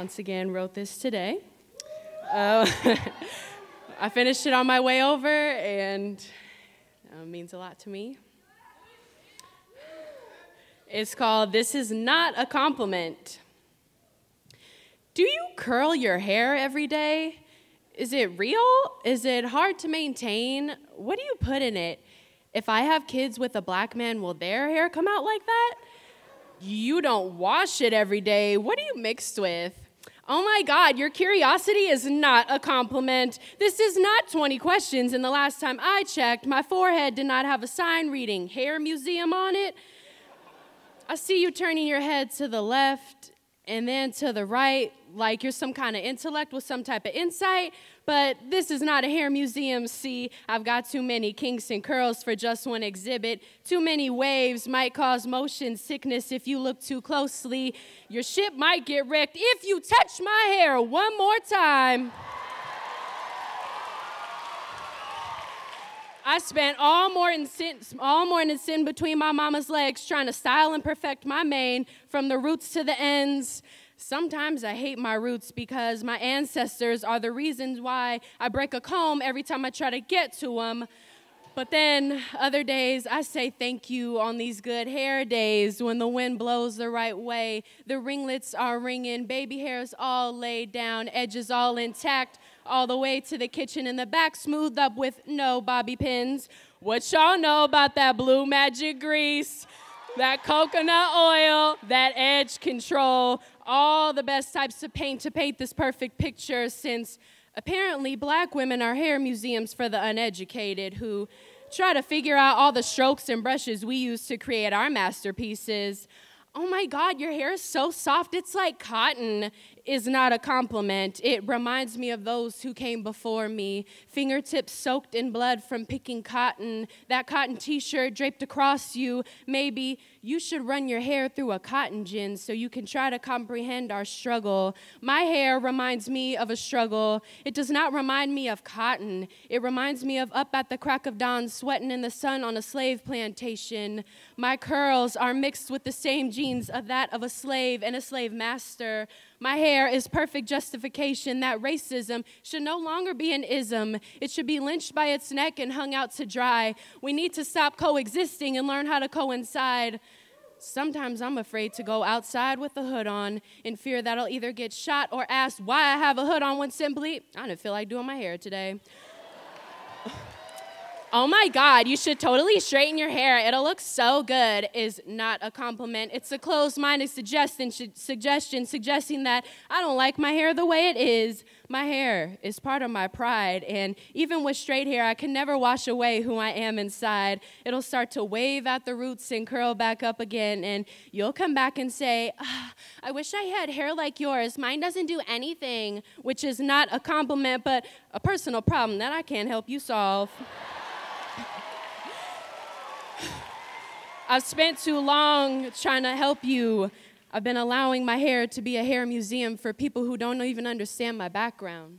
once again wrote this today. Uh, I finished it on my way over, and it means a lot to me. It's called This Is Not a Compliment. Do you curl your hair every day? Is it real? Is it hard to maintain? What do you put in it? If I have kids with a black man, will their hair come out like that? You don't wash it every day. What are you mixed with? Oh my God, your curiosity is not a compliment. This is not 20 questions, and the last time I checked, my forehead did not have a sign reading Hair Museum on it. I see you turning your head to the left and then to the right, like you're some kind of intellect with some type of insight, but this is not a hair museum. See, I've got too many kinks and curls for just one exhibit. Too many waves might cause motion sickness if you look too closely. Your ship might get wrecked if you touch my hair one more time. I spent all morning, sin, all morning sitting between my mama's legs trying to style and perfect my mane from the roots to the ends. Sometimes I hate my roots because my ancestors are the reasons why I break a comb every time I try to get to them. But then other days I say thank you on these good hair days when the wind blows the right way. The ringlets are ringing, baby hairs all laid down, edges all intact, all the way to the kitchen in the back, smoothed up with no bobby pins. What y'all know about that blue magic grease? That coconut oil, that edge control, all the best types of paint to paint this perfect picture since apparently black women are hair museums for the uneducated who try to figure out all the strokes and brushes we use to create our masterpieces. Oh my God, your hair is so soft, it's like cotton is not a compliment. It reminds me of those who came before me, fingertips soaked in blood from picking cotton, that cotton t shirt draped across you. Maybe you should run your hair through a cotton gin so you can try to comprehend our struggle. My hair reminds me of a struggle. It does not remind me of cotton, it reminds me of up at the crack of dawn, sweating in the sun on a slave plantation. My curls are mixed with the same genes of that of a slave and a slave master. My hair is perfect justification that racism should no longer be an ism. It should be lynched by its neck and hung out to dry. We need to stop coexisting and learn how to coincide. Sometimes I'm afraid to go outside with a hood on in fear that I'll either get shot or asked why I have a hood on when simply I didn't feel like doing my hair today. Oh my God, you should totally straighten your hair. It'll look so good is not a compliment. It's a closed minded suggestion, suggestion suggesting that I don't like my hair the way it is. My hair is part of my pride, and even with straight hair, I can never wash away who I am inside. It'll start to wave at the roots and curl back up again, and you'll come back and say, ah, I wish I had hair like yours. Mine doesn't do anything, which is not a compliment, but a personal problem that I can't help you solve. I've spent too long trying to help you. I've been allowing my hair to be a hair museum for people who don't even understand my background.